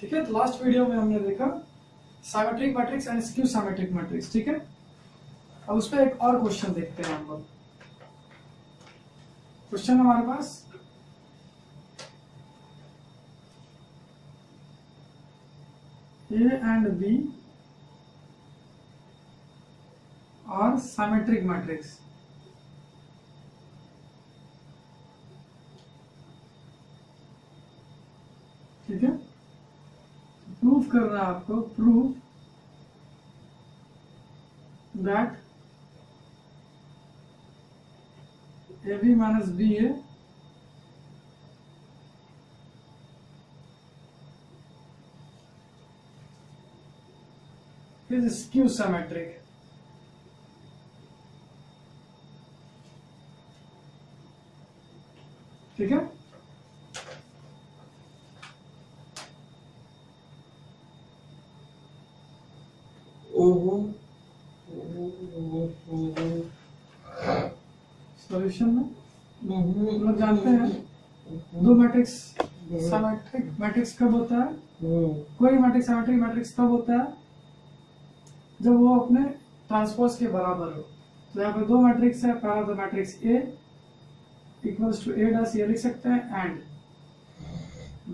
ठीक है? तो लास्ट वीडियो में हमने देखा symmetric matrix and skew symmetric matrix ठीक है? अब उस पर एक और क्वेश्चन देखते हैं हम लोग। क्वेश्चन हमारे पास? A and B are symmetric matrix ठीक है? प्रूफ करना है आपको proof that A B minus B A is skew ठीक है ओहो सॉल्यूशन में हम लोग जानते हैं। दो मैट्रिक्स सिमेट्रिक मैट्रिक्स कब होता है? कोई मैट्रिक्स सिमेट्रिक मैट्रिक्स कब होता है? जब वो अपने ट्रांसपोज के बराबर हो। तो यहाँ पे दो मैट्रिक्स है पहला तो matrix A equals to A dash ये लिख सकते हैं and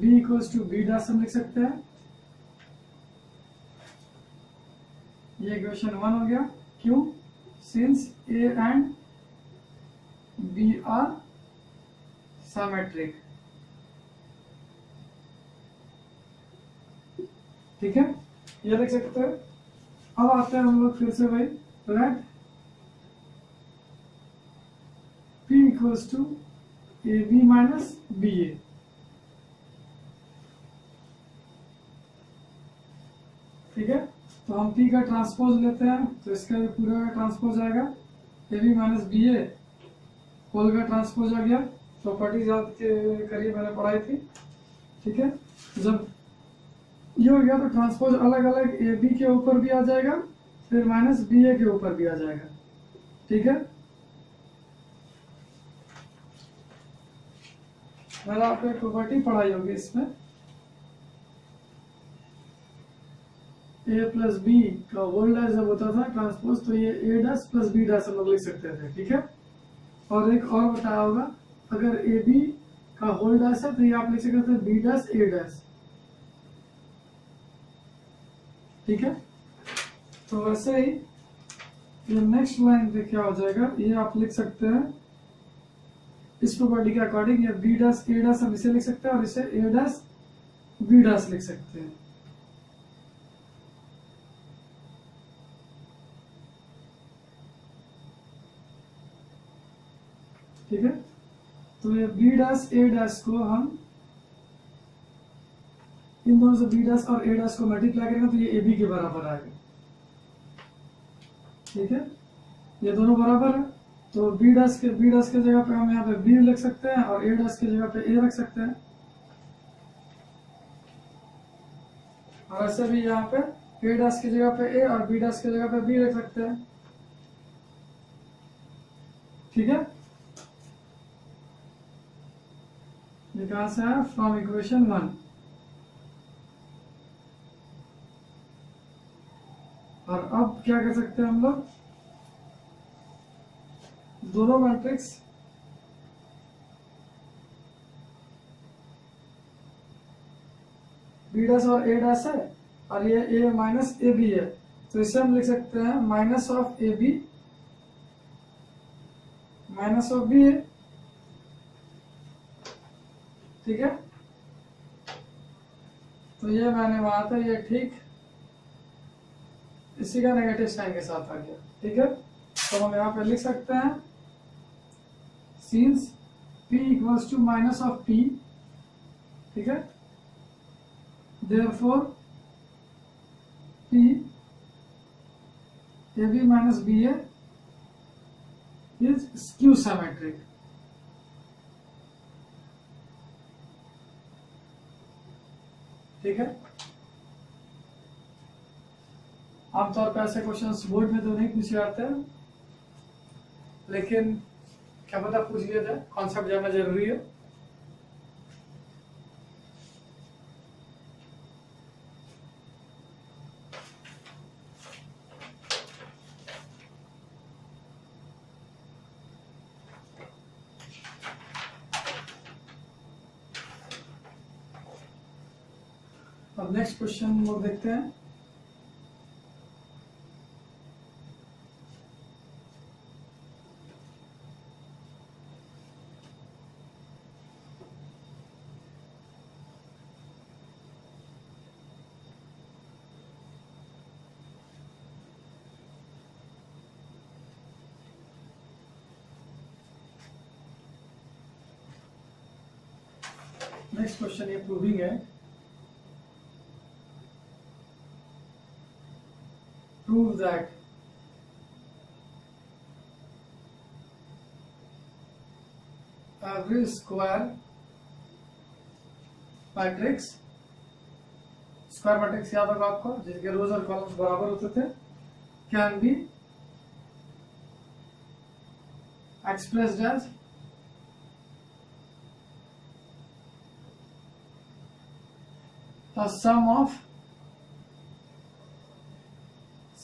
B equals to B dash हम लिख सकते हैं। ये क्वेश्चन वन हो गया। क्यों? Since A and B are symmetric ठीक है? ये लिख सकते हैं। अब आते हैं हम लोग फिर से भाई। Right P equals to A B minus B A ठीक है? तो हम P का ट्रांसपोज लेते हैं तो इसका पूरा का ट्रांसपोज आएगा। A B minus B A whole का ट्रांसपोज आ गया। प्रॉपर्टीज़ के करिए मैंने पढ़ाई थी, ठीक है? जब ये हो गया तो ट्रांसपोज अलग अलग ए बी के ऊपर भी आ जाएगा, फिर माइनस बी ए के ऊपर भी आ जाएगा, ठीक है? मैंने आपको एक प्रॉपर्टी पढ़ाई होगी इसमें। ए प्लस बी का होल डैश जब होता था ट्रांसपोज तो ये A dash plus B dash हम लोग लिख सकते थे, ठीक है? और एक और बताया होगा। अगर ए बी का होल डैश है तो ये आप लिख सकते थे बी डैश ए डैश ठीक है? तो वैसे ही ये नेक्स्ट लाइन पे क्या हो जाएगा? ये आप लिख सकते हैं। इस प्रॉपर्टी के अकॉर्डिंग ये बी डैश ए डैश हम इसे लिख सकते हैं और इसे ए डैश बी डैश लिख सकते हैं। ठीक है? तो ये बी डैश ए डैश को हम इन दोनों से बी डैश और ए डैश को मल्टीप्लाई करेंगे तो ये ए बी के बराबर आएगा। ठीक है? ये दोनों बराबर है। तो बी डैश के बी डैश के जगह पे हम यहाँ पे बी लिख सकते हैं और ए डैश की जगह पे ए रख सकते हैं। और ऐसे भी यहाँ पे ए डैश की जगह पे ए और बी डैश की जगह पे बी रख सकते हैं। ठीक है? ये कहा से है फ्रॉम इक्वेशन वन और अब क्या कर सकते हैं हम लोग? दोनों मैट्रिक्स बी डैश और ए डैश है, और ये ए माइनस ए बी है। तो इसे हम लिख सकते हैं minus of A B minus of B है। ठीक है? तो ये मैंने वहाँ था, ये ठीक। इसी का नेगेटिव साइन के साथ आ गया। ठीक है? तो हम यहाँ पे लिख सकते हैं since p equals to minus of p, ठीक है? Therefore, p ab minus ba is skew symmetric ठीक है? आमतौर पर ऐसे क्वेश्चन बोर्ड में तो नहीं पूछे जाते हैं, लेकिन क्या पता पूछ लिया जाए कॉन्सेप्ट जानना ज़रूरी है अब नेक्स्ट लोग देखते हैं। नेक्स्ट क्वेश्चन ये प्रूविंग है। Prove that every square matrix square matrix याद होगा आपको, जिसके रोज और कॉलम्स बराबर होते थे can be expressed as a sum of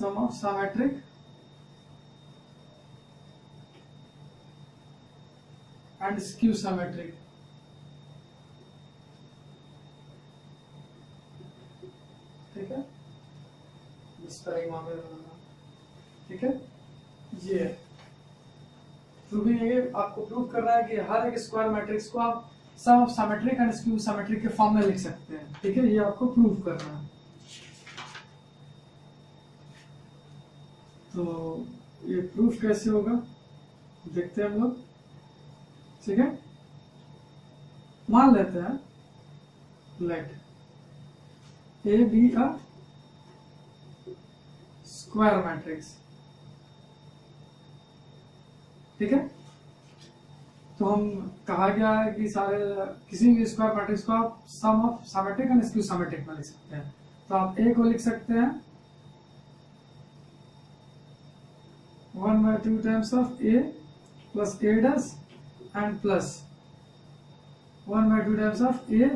sum of symmetric. And skew symmetric. ठीक है? इस पर एक मामले ठीक है? ये प्रूविंग ये आपको प्रूव करना है कि हर एक स्क्वायर मैट्रिक्स को आप sum of symmetric and skew symmetric के फॉर्म में लिख सकते हैं। ठीक है? ये आपको प्रूव करना है। तो ये प्रूफ कैसे होगा? देखते हैं हम लोग। ठीक है? मान लेते हैं। Let A be a square matrix ठीक है? तो हम कहा गया है कि सारे, किसी भी स्क्वायर मैट्रिक्स को आप sum of symmetric and skew symmetric में लिख सकते हैं। तो आप ए को लिख सकते हैं। One by two times of A plus A dash and plus one by two times of A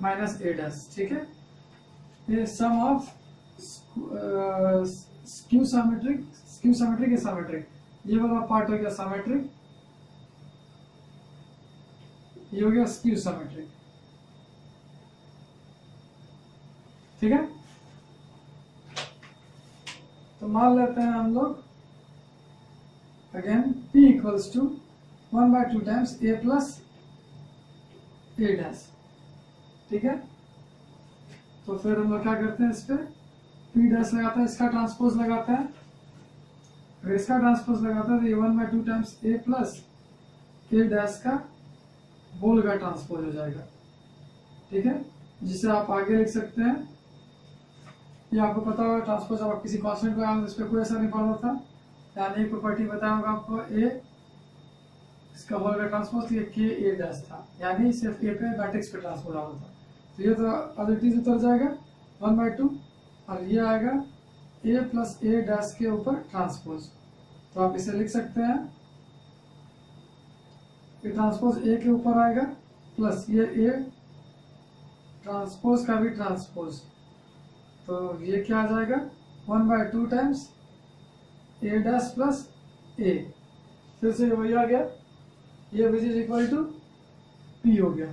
minus A dash ठीक है? ये sum of skew symmetric skew symmetric या सिमेट्रिक ये वाला पार्ट हो गया सिमेट्रिक ये हो गया स्क्यू सिमेट्रिक ठीक है? तो मान लेते हैं हम लोग again p equals to one by two times a plus A dash ठीक है? तो फिर हम लोग क्या करते हैं इस पे? P डैश लगाते हैं, इसका ट्रांसपोज लगाते हैं। अगर इसका ट्रांसपोज लगाते हैं तो ये one by two times a plus A dash का होल का ट्रांसपोज हो जाएगा। ठीक है? जिसे आप आगे लिख सकते हैं। ये आपको पता होगा ट्रांसपोज आप किसी कांस्टेंट को तो इस पर कोई असर नहीं पड़ रहा था। यानी प्रॉपर्टी बताया होगा आपको ए इसका होल का ट्रांसपोज ये के ए डैश था। यानी सिर्फ़ ए पे मैट्रिक्स पे ट्रांसपोज आ रहा था। तो ये तो अदर उतर जाएगा वन बाई टू और ये आएगा ए प्लस ए डैश के ऊपर ट्रांसपोज तो आप इसे लिख सकते हैं, ये ट्रांसपोज ए के ऊपर आएगा प्लस ये ए ट्रांसपोज का भी ट्रांसपोज तो ये क्या आ जाएगा one by two times A dash plus A फिर से वही आ गया। ये which is equal to P हो गया।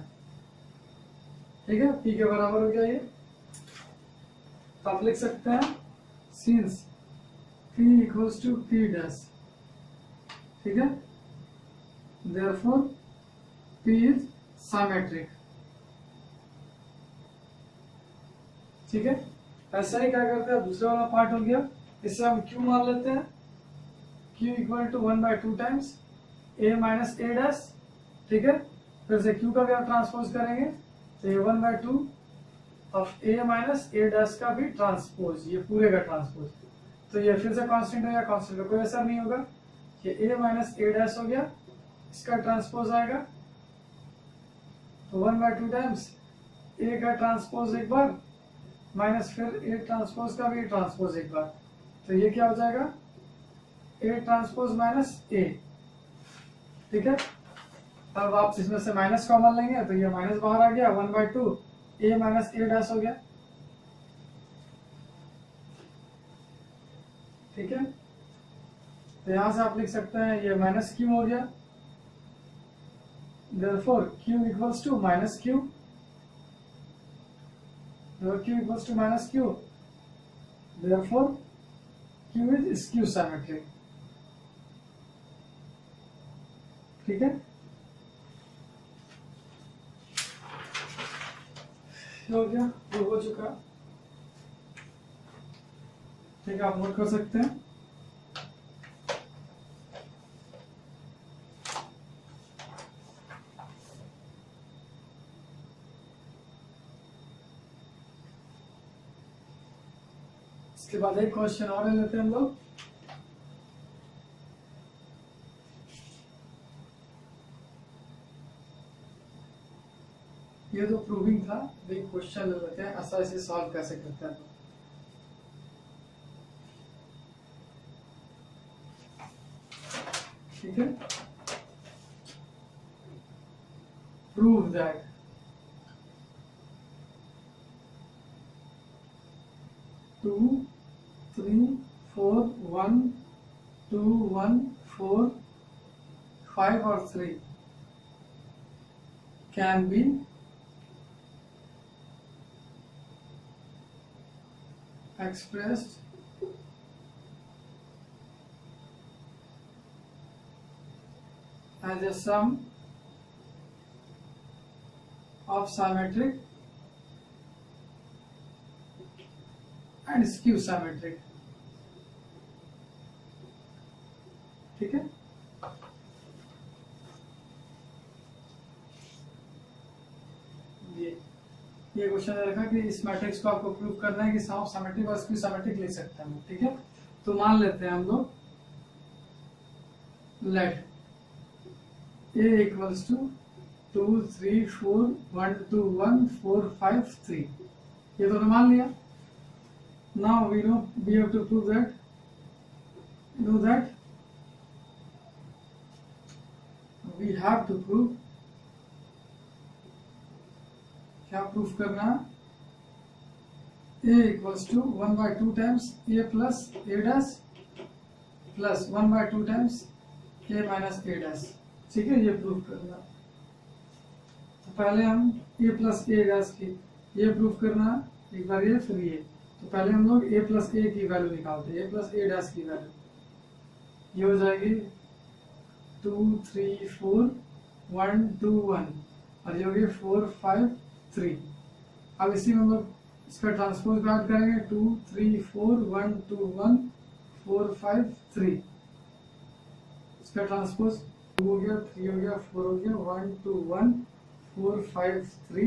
ठीक है? पी के बराबर हो गया ये। तो आप लिख सकते हैं since P equals to P dash ठीक है? Therefore पी इज़ symmetric ठीक है? ऐसा ही क्या करते हैं? दूसरा वाला पार्ट हो गया। इससे हम q मान लेते हैं। Q equal to one by two times A minus A dash ठीक है? फिर से क्यू का भी आप ट्रांसपोज करेंगे तो ये one by two of A minus A dash का भी ट्रांसपोज ये पूरे का ट्रांसपोज तो ये फिर से कांस्टेंट हो गया कांस्टेंट का कोई असर नहीं होगा। ये ए माइनस ए डैश हो गया, इसका ट्रांसपोज आएगा। तो one by two times A का ट्रांसपोज एक बार माइनस फिर ए ट्रांसपोज का भी ट्रांसपोज एक बार। तो ये क्या हो जाएगा? ए ट्रांसपोज माइनस ए ठीक है? अब आप इसमें से माइनस कॉमन लेंगे तो ये माइनस बाहर आ गया one by two A minus A dash हो गया। ठीक है? तो यहाँ से आप लिख सकते हैं, ये माइनस क्यू हो गया। Therefore, q equals to minus q your q equals to minus q therefore, q is skew symmetric ठीक है? हो गया, वो हो चुका। ठीक है, आप नोट कर सकते हैं। इसके बाद एक क्वेश्चन और ले लेते हैं हम लोग ये तो प्रूविंग था एक क्वेश्चन ले लेते हैं ऐसा इसे सॉल्व कैसे करते हैं ठीक है? Prove that two three four one two one four five और three can be expressed as a sum of symmetric and skew symmetric ठीक है ये क्वेश्चन रखा कि इस मैट्रिक्स को आपको प्रूव करना है कि सम सिमेट्रिक और स्क्यू ले सकते हैं ठीक है? तो मान लेते हैं हम लोग। Let A equals to two three four one two one four five three ये तो मान लिया? Now we know we have to prove that no that we have to prove क्या प्रूफ करना a equals to one by two times A plus A dash plus one by two times A minus A dash ठीक है, ये proof करना तो पहले हम ए plus A dash की, ये प्रूफ करना एक बार ये, फिर ये। तो पहले हम लोग ए प्लस ए की वैल्यू निकालते हैं। ए प्लस ए डैश की वैल्यू ये हो जाएगी two three four one two one और ये होगी फोर फाइव थ्री अब इसी में हम लोग इसका ट्रांसपोज ऐड करेंगे. Two three four one two one four five three इसका ट्रांसपोज टू हो गया थ्री हो गया फोर हो गया one two one four five three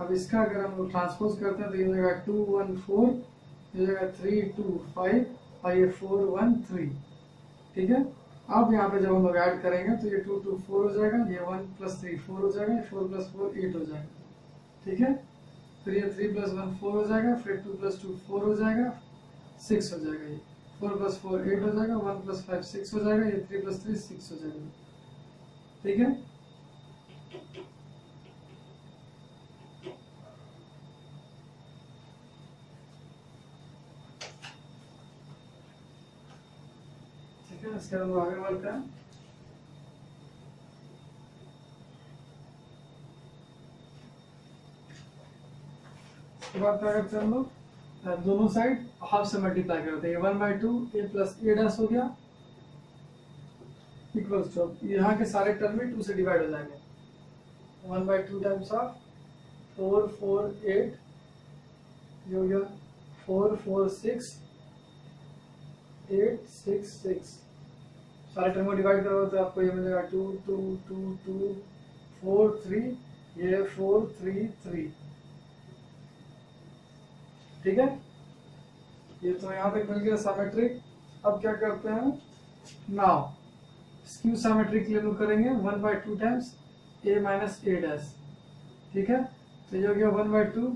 अब इसका अगर हम लोग ट्रांसपोज करते हैं तो ये हो जाएगा टू वन फोर ये हो जाएगा थ्री टू फाइव और ये फोर वन थ्री ठीक है? अब यहाँ पे जब हम लोग ऐड करेंगे तो ये टू टू फोर हो जाएगा, ये वन प्लस थ्री फोर हो जाएगा फोर प्लस फोर एट हो जाएगा। ठीक है? फिर ये थ्री प्लस वन फोर हो जाएगा, फिर टू प्लस टू फोर हो जाएगा सिक्स हो जाएगा ये। फोर प्लस फोर एट हो जाएगा वन प्लस फाइव सिक्स हो जाएगा, ये थ्री प्लस थ्री सिक्स हो जाएगा। ठीक है? बढ़ते हैं उसके बाद क्या करते हम लोग? दोनों साइड हाफ़ से मल्टीप्लाई करते हैं। One by two A plus A dash हो गया। इक्वल्स टू यहाँ के सारे टर्म में टू से डिवाइड हो जाएँगे। One by two times of four four eight ये हो गया four four six eight six six सारे टर्म को डिवाइड करोगे तो आपको ये मिलेगा two two two two four three ये फोर थ्री थ्री ठीक है? ये तो यहाँ तक मिल गया सामेट्रिक अब क्या करते हैं? नाउ स्क्यू सामेट्रिक लिए करेंगे one by two times A minus A dash ठीक है? तो ये हो गया one by two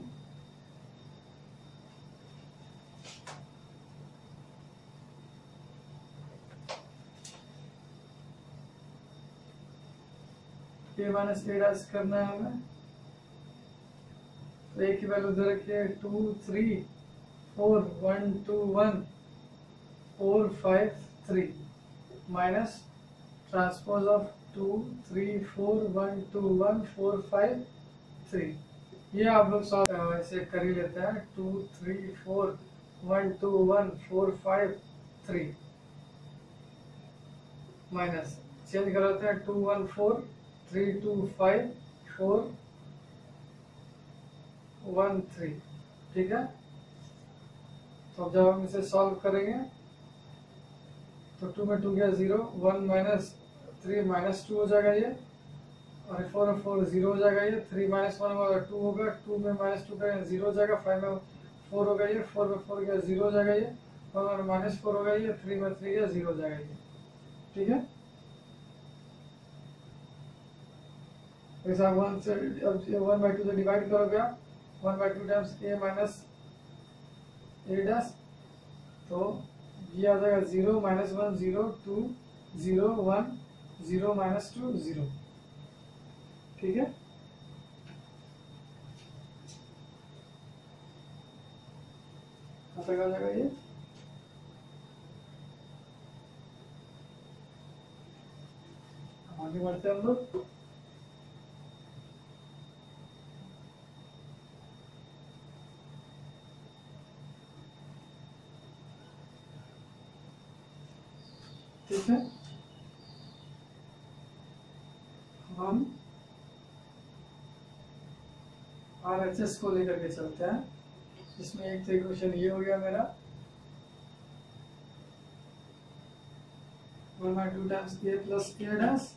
A minus A dash करना है हमें। तो ए की वैल्यू दे रखी है two three four one two one four five three minus transpose of two three four one two one four five three ये आप लोग सॉल्व ऐसे कर ही लेते हैं। Two three four one two one four five three minus change कर लेते हैं two one four three two five four one three ठीक है? तो जब हम इसे सॉल्व करेंगे तो टू में टू गया zero one minus three minus two हो जाएगा ये। और फोर में फोर ज़ीरो हो जाएगा ये। थ्री माइनस वन होगा टू होगा। टू में माइनस टू का ज़ीरो हो जाएगा। फाइव में फोर होगा ये। फोर में फोर गया ज़ीरो हो जाएगा ये। वन में माइनस फोर होगा ये। थ्री में थ्री गया ज़ीरो हो जाएगा ये। ठीक है? वन से वन बाई टू से डिवाइड करोगे आप one by two times A minus A dash तो ये आ जाएगा zero minus one zero two zero one zero minus two zero ठीक है? आ जाएगा ये? आगे बढ़ते हैं हम लोग। ठीक है? हम आर एच एस को लेकर के चलते हैं। इसमें एक तो इक्वेशन ये हो गया मेरा। One by two times A plus A dash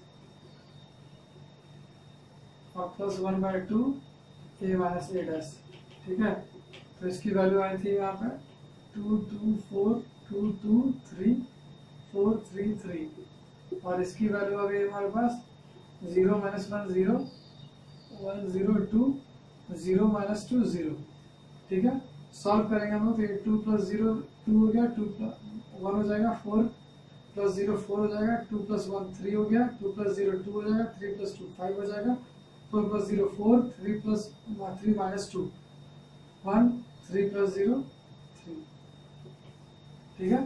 और plus one by two A minus A dash ठीक है? तो इसकी वैल्यू आई थी यहाँ पे two two four two two three four three three. और इसकी वैल्यू आ गई हमारे पास zero minus one zero one zero two zero minus two zero ठीक है? सॉल्व करेंगे हम लोग तो टू प्लस ज़ीरो टू हो गया टू वन हो जाएगा फोर प्लस ज़ीरो फोर हो जाएगा टू प्लस वन थ्री हो गया टू प्लस ज़ीरो टू हो जाएगा थ्री प्लस टू फाइव हो जाएगा four plus zero four three plus three minus two one three plus zero three ठीक है?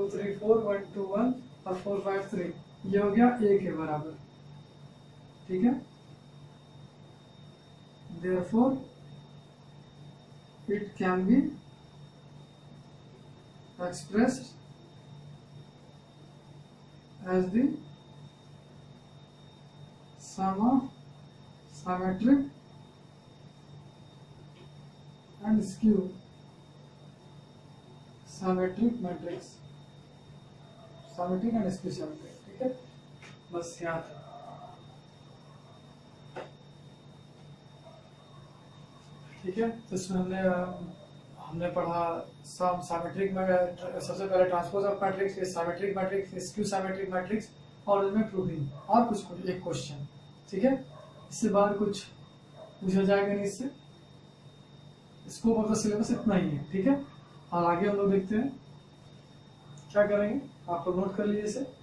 Two three four one two one और four five three ये हो गया ए के बराबर ठीक है therefore it can be express as the symmetric and skew symmetric matrix and skew symmetric ठीक है? बस याद ठीक है? तो इसमें हमने हमने पढ़ा सम साइमेट्रिक सबसे पहले ट्रांसपोज ऑफ़ मैट्रिक्स फिर symmetric matrix skew symmetric matrix और उसमें प्रूविंग और कुछ एक क्वेश्चन ठीक है? इससे बाहर कुछ पूछा जाएगा नहीं इससे। स्कोप ऑफ़ द सिलेबस इतना ही है, ठीक है? और आगे हम लोग देखते हैं। क्या करेंगे? आप लोग नोट कर लीजिए इसे।